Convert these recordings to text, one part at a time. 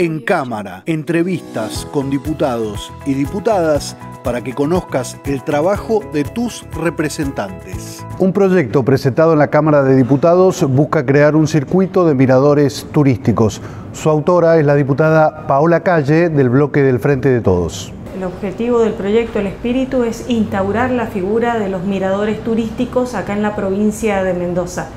En Cámara, entrevistas con diputados y diputadas para que conozcas el trabajo de tus representantes. Un proyecto presentado en la Cámara de Diputados busca crear un circuito de miradores turísticos. Su autora es la diputada Paola Calle del bloque del Frente de Todos. El objetivo del proyecto El Espíritu es instaurar la figura de los miradores turísticos acá en la provincia de Mendoza.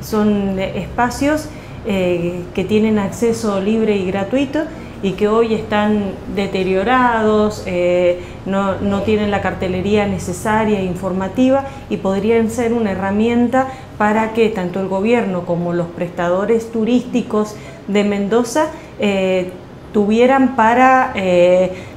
Son espacios eh, que tienen acceso libre y gratuito y que hoy están deteriorados, eh, no, no, tienen la cartelería necesaria e informativa y podrían ser una herramienta para que tanto el gobierno como los prestadores turísticos de Mendoza eh, tuvieran para,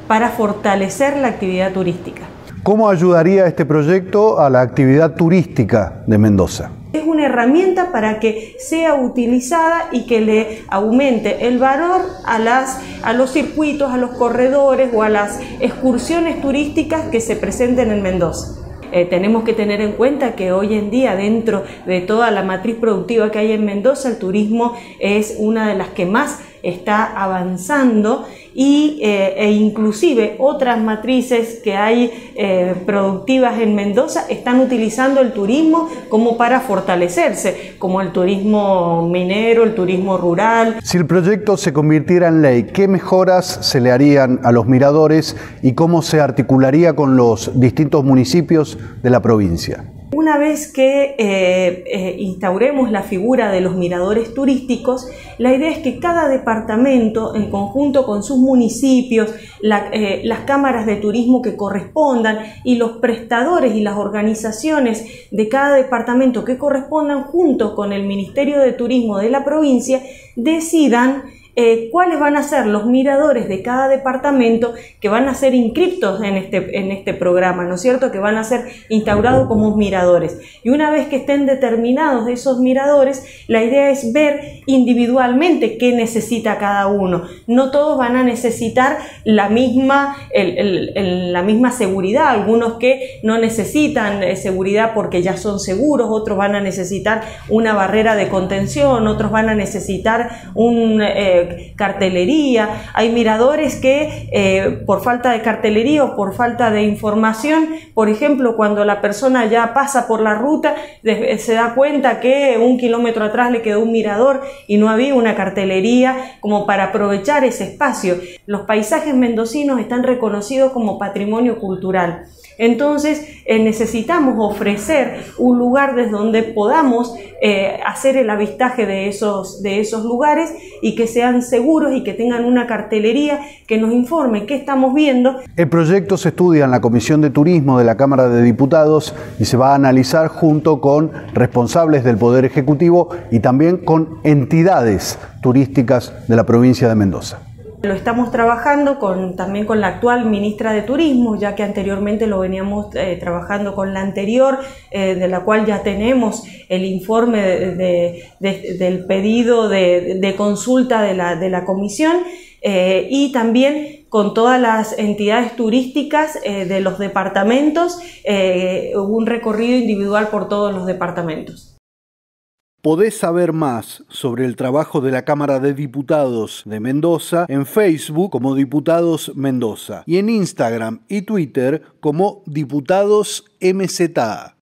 para fortalecer la actividad turística. ¿Cómo ayudaría este proyecto a la actividad turística de Mendoza? Es una herramienta para que sea utilizada y que le aumente el valor a, los circuitos, a los corredores o a las excursiones turísticas que se presenten en Mendoza. Eh, tenemos que tener en cuenta que hoy en día dentro de toda la matriz productiva que hay en Mendoza, el turismo es una de las que más está avanzando y, eh, e inclusive otras matrices que hay eh, productivas en Mendoza están utilizando el turismo como para fortalecerse, como el turismo minero, el turismo rural. Si el proyecto se convirtiera en ley, ¿qué mejoras se le harían a los miradores y cómo se articularía con los distintos municipios de la provincia? Una vez que eh, eh, instauremos la figura de los miradores turísticos, la idea es que cada departamento, en conjunto con sus municipios, eh, las cámaras de turismo que correspondan y los prestadores y las organizaciones de cada departamento que correspondan, junto con el Ministerio de Turismo de la provincia, decidan eh, cuáles van a ser los miradores de cada departamento que van a ser inscriptos en este, en este programa, ¿no es cierto? Que van a ser instaurados como miradores. Y una vez que estén determinados esos miradores, la idea es ver individualmente qué necesita cada uno. No todos van a necesitar la misma, la misma seguridad, algunos que no necesitan eh, seguridad porque ya son seguros, otros van a necesitar una barrera de contención, otros van a necesitar un... Eh, cartelería, hay miradores que eh, por falta de cartelería o por falta de información, por ejemplo, cuando la persona ya pasa por la ruta, se da cuenta que un kilómetro atrás le quedó un mirador y no había una cartelería como para aprovechar ese espacio. Los paisajes mendocinos están reconocidos como patrimonio cultural. Entonces eh, necesitamos ofrecer un lugar desde donde podamos eh, hacer el avistaje de esos, de esos lugares y que sean seguros y que tengan una cartelería que nos informe qué estamos viendo. El proyecto se estudia en la Comisión de Turismo de la Cámara de Diputados y se va a analizar junto con responsables del Poder Ejecutivo y también con entidades turísticas de la provincia de Mendoza. Lo estamos trabajando también con la actual ministra de Turismo, ya que anteriormente lo veníamos eh, trabajando con la anterior, eh, de la cual ya tenemos el informe del pedido de, consulta de la, comisión. Eh, y también con todas las entidades turísticas de los departamentos, un recorrido individual por todos los departamentos. Podés saber más sobre el trabajo de la Cámara de Diputados de Mendoza en Facebook como Diputados Mendoza y en Instagram y Twitter como Diputados MZA.